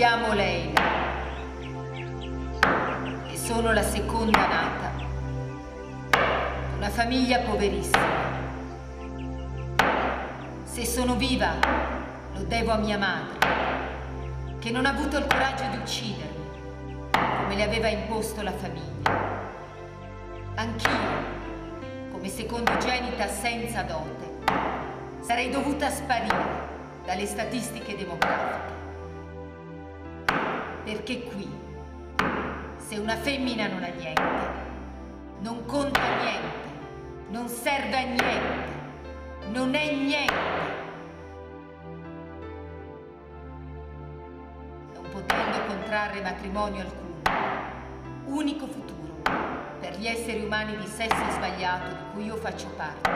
chiamo Leila e sono la seconda nata. Una famiglia poverissima. Se sono viva, lo devo a mia madre, che non ha avuto il coraggio di uccidermi, come le aveva imposto la famiglia. Anch'io, come secondogenita senza dote, sarei dovuta sparire dalle statistiche demografiche. Perché qui, se una femmina non ha niente, non conta niente, non serve a niente, non è niente. Non potendo contrarre matrimonio alcuno, unico futuro per gli esseri umani di sesso sbagliato di cui io faccio parte.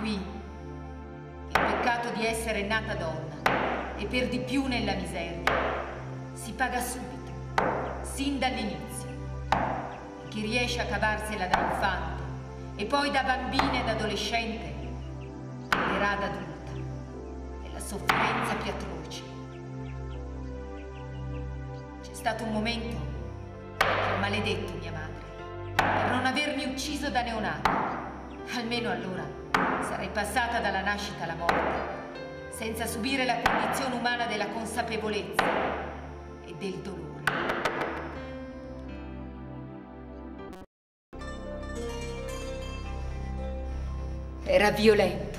Qui il peccato di essere nata donna e per di più nella miseria si paga subito, sin dall'inizio. E chi riesce a cavarsela da infante e poi da bambina ed adolescente prenderà ad adulta la sofferenza più atroce. C'è stato un momento che ho maledetto mia madre per non avermi ucciso da neonata. Almeno allora sarei passata dalla nascita alla morte, senza subire la condizione umana della consapevolezza e del dolore. Era violento,